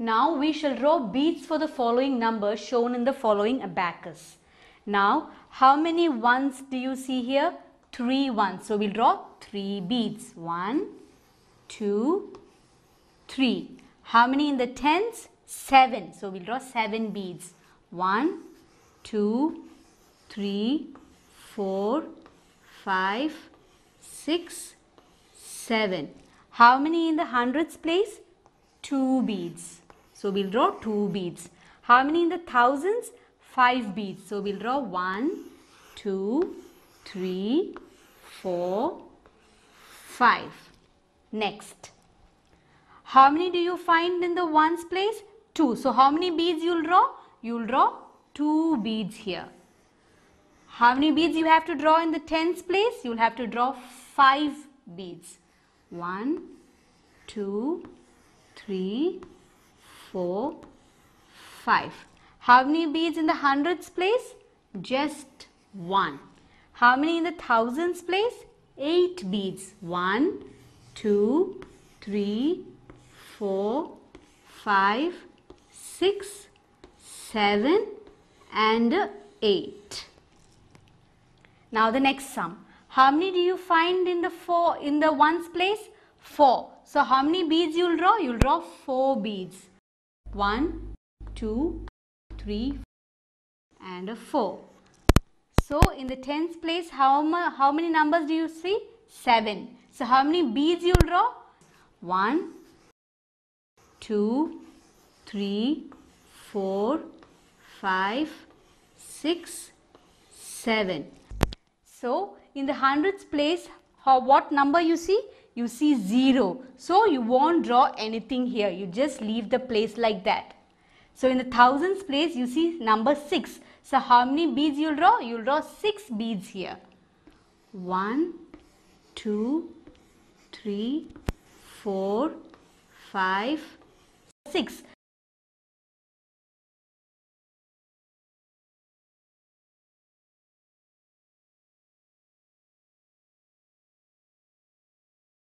Now we shall draw beads for the following numbers shown in the following abacus. Now how many ones do you see here? Three ones. So we'll draw three beads. One, two, three. How many in the tens? Seven. So we'll draw seven beads. One, two, three, four, five, six, seven. How many in the hundreds place? Two beads. So we'll draw two beads. How many in the thousands? Five beads. So we'll draw one, two, three, four, five. Next. How many do you find in the ones place? Two. So how many beads you'll draw? You'll draw two beads here. How many beads you have to draw in the tens place? You'll have to draw five beads. One, two, three, four, five. How many beads in the hundreds place? Just one. How many in the thousands place? Eight beads. One, two, three, four, five, six, seven, and eight. Now the next sum. How many do you find in the four in the ones place? Four. So how many beads you'll draw? You'll draw four beads. One, two, three, and a four. So in the tens place, how, how many numbers do you see? Seven. So how many beads you'll draw? One, two, three, four, five, six, seven. So in the hundreds place, how, what number you see? You see 0. So you won't draw anything here. You just leave the place like that. So in the thousands place, you see number 6. So how many beads you'll draw? You'll draw 6 beads here. 1, 2, 3, 4, 5, 6.